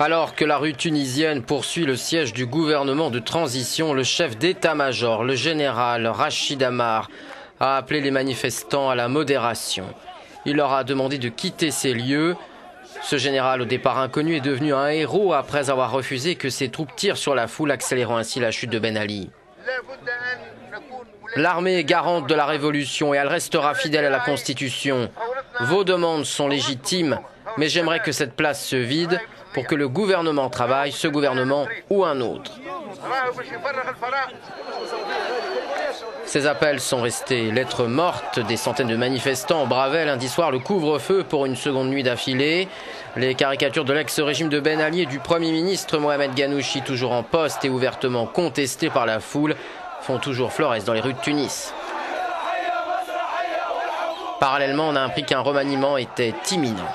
Alors que la rue tunisienne poursuit le siège du gouvernement de transition, le chef d'état-major, le général Rachid Amar, a appelé les manifestants à la modération. Il leur a demandé de quitter ces lieux. Ce général, au départ inconnu, est devenu un héros après avoir refusé que ses troupes tirent sur la foule, accélérant ainsi la chute de Ben Ali. L'armée est garante de la révolution et elle restera fidèle à la Constitution. Vos demandes sont légitimes, mais j'aimerais que cette place se vide pour que le gouvernement travaille, ce gouvernement ou un autre. Ces appels sont restés lettres mortes. Des centaines de manifestants bravaient lundi soir le couvre-feu pour une seconde nuit d'affilée. Les caricatures de l'ex-régime de Ben Ali et du Premier ministre Mohamed Ghanouchi, toujours en poste et ouvertement contestés par la foule, font toujours florès dans les rues de Tunis. Parallèlement, on a appris qu'un remaniement était imminent.